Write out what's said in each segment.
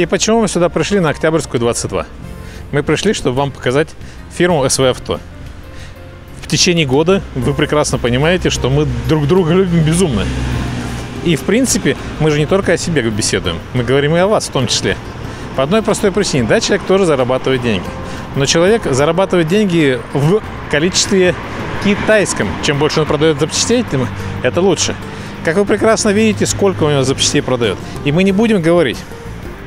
И почему мы сюда пришли на Октябрьскую 22? Мы пришли, чтобы вам показать фирму СВ Авто. В течение года вы прекрасно понимаете, что мы друг друга любим безумно. И, в принципе, мы же не только о себе беседуем, мы говорим и о вас в том числе. По одной простой причине. Да, человек тоже зарабатывает деньги. Но человек зарабатывает деньги в количестве китайском. Чем больше он продает запчастей, тем это лучше. Как вы прекрасно видите, сколько у него запчастей продает. И мы не будем говорить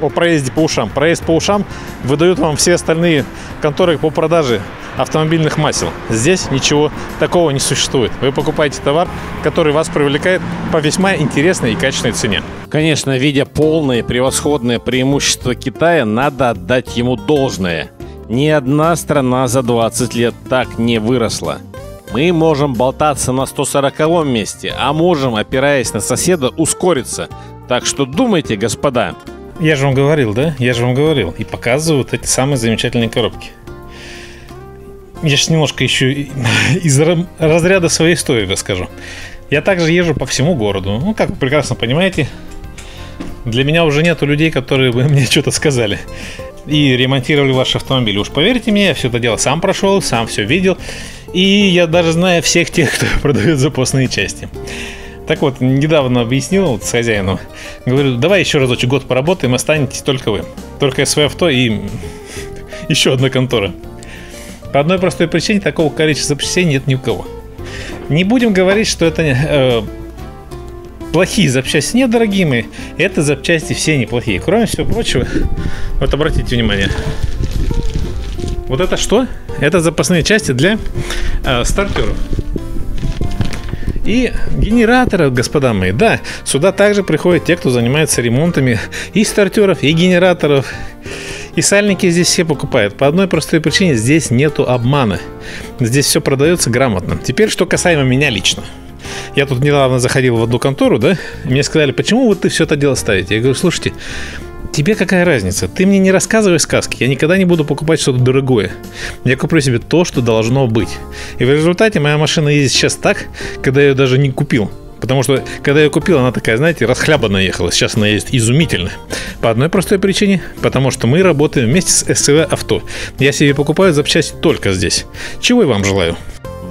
о проезде по ушам. Проезд по ушам выдают вам все остальные конторы по продаже автомобильных масел. Здесь ничего такого не существует. Вы покупаете товар, который вас привлекает по весьма интересной и качественной цене. Конечно, видя полное превосходное преимущество Китая, надо отдать ему должное. Ни одна страна за 20 лет так не выросла. Мы можем болтаться на 140 месте, а можем, опираясь на соседа, ускориться. Так что думайте, господа. Я же вам говорил, да? Я же вам говорил. И показывают эти самые замечательные коробки. Я сейчас немножко еще из разряда своей истории расскажу. Я также езжу по всему городу. Ну, как вы прекрасно понимаете, для меня уже нету людей, которые бы мне что-то сказали и ремонтировали ваш автомобиль. Уж поверьте мне, я все это дело сам прошел, сам все видел. И я даже знаю всех тех, кто продает запасные части. Так вот, недавно объяснил вот с хозяином. Говорю, давай еще разочек год поработаем, останетесь только вы. Только СВ авто и еще одна контора. По одной простой причине такого количества запчастей нет ни у кого. Не будем говорить, что это э, плохие запчасти. Нет, дорогие мои, это запчасти все неплохие. Кроме всего прочего, вот обратите внимание. Вот это что? Это запасные части для э, стартеров. И генераторов, господа мои, да, сюда также приходят те, кто занимается ремонтами и стартеров, и генераторов. И сальники здесь все покупают. По одной простой причине здесь нету обмана. Здесь все продается грамотно. Теперь, что касаемо меня лично. Я тут недавно заходил в одну контору, да, и мне сказали, почему вот ты все это дело ставите? Я говорю, слушайте, тебе какая разница? Ты мне не рассказывай сказки. Я никогда не буду покупать что-то дорогое. Я куплю себе то, что должно быть. И в результате моя машина ездит сейчас так, когда я ее даже не купил. Потому что, когда я купил, она такая, знаете, расхлябанная ехала. Сейчас она ездит изумительно. По одной простой причине. Потому что мы работаем вместе с СВ Авто. Я себе покупаю запчасти только здесь. Чего я вам желаю.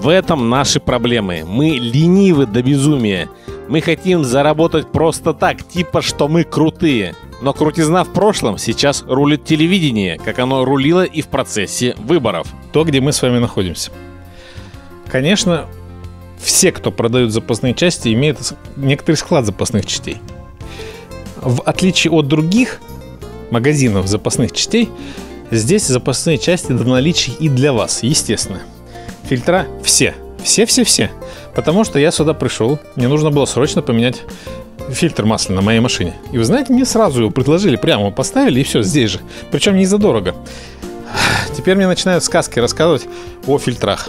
В этом наши проблемы. Мы ленивы до безумия. Мы хотим заработать просто так, типа что мы крутые. Но крутизна в прошлом сейчас рулит телевидение, как оно рулило и в процессе выборов. То, где мы с вами находимся. Конечно, все, кто продают запасные части, имеют некоторый склад запасных частей. В отличие от других магазинов запасных частей, здесь запасные части до наличия и для вас, естественно. Фильтра все. Все-все-все. Потому что я сюда пришел, мне нужно было срочно поменять фильтр масла на моей машине. И вы знаете, мне сразу его предложили, прямо поставили и все, здесь же. Причем не задорого. Теперь мне начинают сказки рассказывать о фильтрах.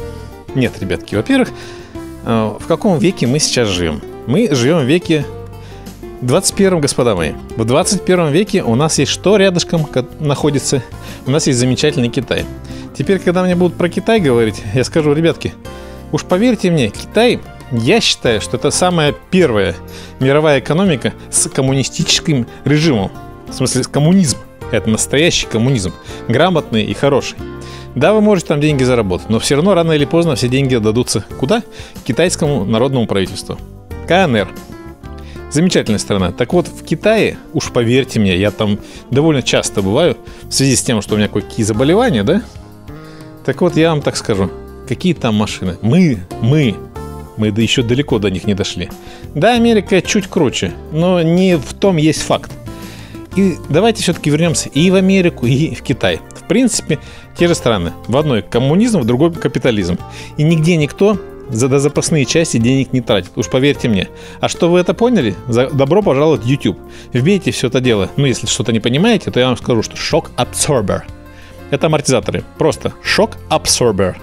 Нет, ребятки, во-первых, Э, в каком веке мы сейчас живем? Мы живем в веке 21, господа мои. В 21 веке у нас есть что рядышком находится? У нас есть замечательный Китай. Теперь, когда мне будут про Китай говорить, я скажу, ребятки, уж поверьте мне, Китай, я считаю, что это самая первая мировая экономика с коммунистическим режимом. В смысле, коммунизм. Это настоящий коммунизм. Грамотный и хороший. Да, вы можете там деньги заработать, но все равно рано или поздно все деньги дадутся куда? Китайскому народному правительству. КНР. Замечательная страна. Так вот, в Китае, уж поверьте мне, я там довольно часто бываю, в связи с тем, что у меня какие заболевания, да? Так вот, я вам так скажу. Какие там машины? Мы, мы, мы да еще далеко до них не дошли. Да, Америка чуть круче, но не в том есть факт. И давайте все-таки вернемся и в Америку, и в Китай. В принципе, те же страны. В одной коммунизм, в другой капитализм. И нигде никто за запасные части денег не тратит. Уж поверьте мне. А что вы это поняли? За добро пожаловать в YouTube. Вбейте все это дело. Ну, если что-то не понимаете, то я вам скажу, что шок absorber. Это амортизаторы. Просто шок absorber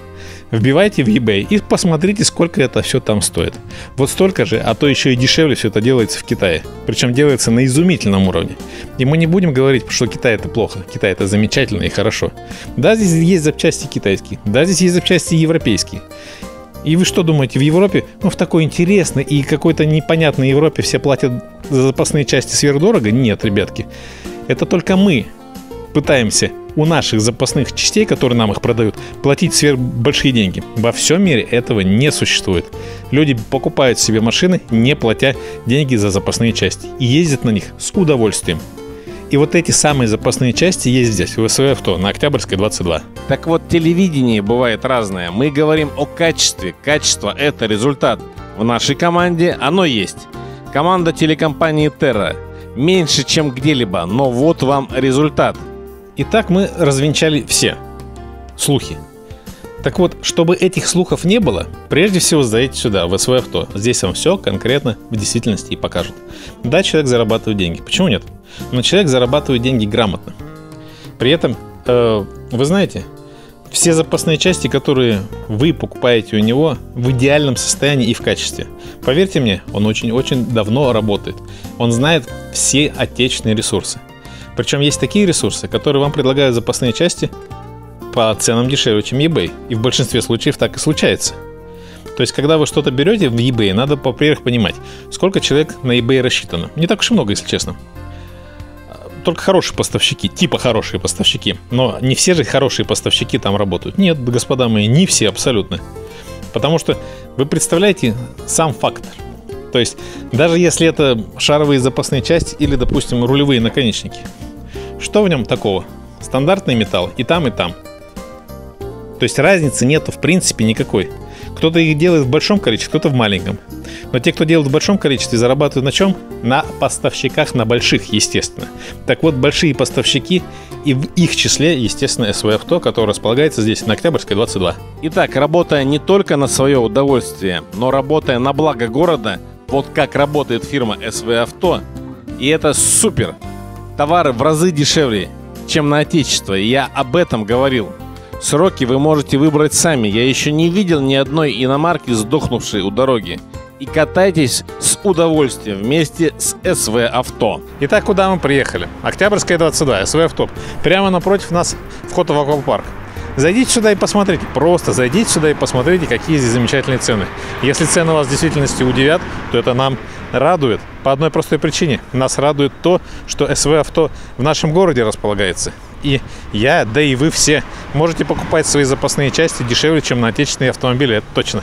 вбивайте в eBay и посмотрите, сколько это все там стоит. Вот столько же, а то еще и дешевле все это делается в Китае. Причем делается на изумительном уровне. И мы не будем говорить, что Китай это плохо. Китай это замечательно и хорошо. Да, здесь есть запчасти китайские. Да, здесь есть запчасти европейские. И вы что думаете, в Европе, ну в такой интересной и какой-то непонятной Европе все платят за запасные части сверхдорого? Нет, ребятки. Это только мы пытаемся у наших запасных частей, которые нам их продают, платить сверх большие деньги. Во всем мире этого не существует. Люди покупают себе машины, не платя деньги за запасные части. И ездят на них с удовольствием. И вот эти самые запасные части есть здесь, в СВ авто, на Октябрьской 22. Так вот, телевидение бывает разное. Мы говорим о качестве. Качество – это результат. В нашей команде оно есть. Команда телекомпании Terra. Меньше, чем где-либо, но вот вам результат – Итак, мы развенчали все слухи. Так вот, чтобы этих слухов не было, прежде всего зайдите сюда, в СВ авто. Здесь вам все конкретно в действительности и покажут. Да, человек зарабатывает деньги. Почему нет? Но человек зарабатывает деньги грамотно. При этом, э, вы знаете, все запасные части, которые вы покупаете у него, в идеальном состоянии и в качестве. Поверьте мне, он очень-очень давно работает. Он знает все отечественные ресурсы. Причем есть такие ресурсы, которые вам предлагают запасные части по ценам дешевле, чем eBay. И в большинстве случаев так и случается. То есть, когда вы что-то берете в eBay, надо, во-первых, понимать, сколько человек на eBay рассчитано. Не так уж и много, если честно. Только хорошие поставщики, типа хорошие поставщики. Но не все же хорошие поставщики там работают. Нет, господа мои, не все абсолютно. Потому что вы представляете сам фактор. То есть, даже если это шаровые запасные части или, допустим, рулевые наконечники – что в нем такого? Стандартный металл и там, и там. То есть разницы нету в принципе никакой. Кто-то их делает в большом количестве, кто-то в маленьком. Но те, кто делает в большом количестве, зарабатывают на чем? На поставщиках, на больших, естественно. Так вот, большие поставщики и в их числе, естественно, СВ Авто, который располагается здесь на Октябрьской 22. Итак, работая не только на свое удовольствие, но работая на благо города, вот как работает фирма СВ Авто, и это супер товары в разы дешевле, чем на отечество, и я об этом говорил. Сроки вы можете выбрать сами. Я еще не видел ни одной иномарки, сдохнувшей у дороги. И катайтесь с удовольствием вместе с СВ Авто. Итак, куда мы приехали? Октябрьская 22, СВ Авто. Прямо напротив нас вход в аквапарк. Зайдите сюда и посмотрите. Просто зайдите сюда и посмотрите, какие здесь замечательные цены. Если цены вас в действительности удивят, то это нам радует по одной простой причине. Нас радует то, что СВ авто в нашем городе располагается. И я, да и вы все можете покупать свои запасные части дешевле, чем на отечественные автомобили, это точно.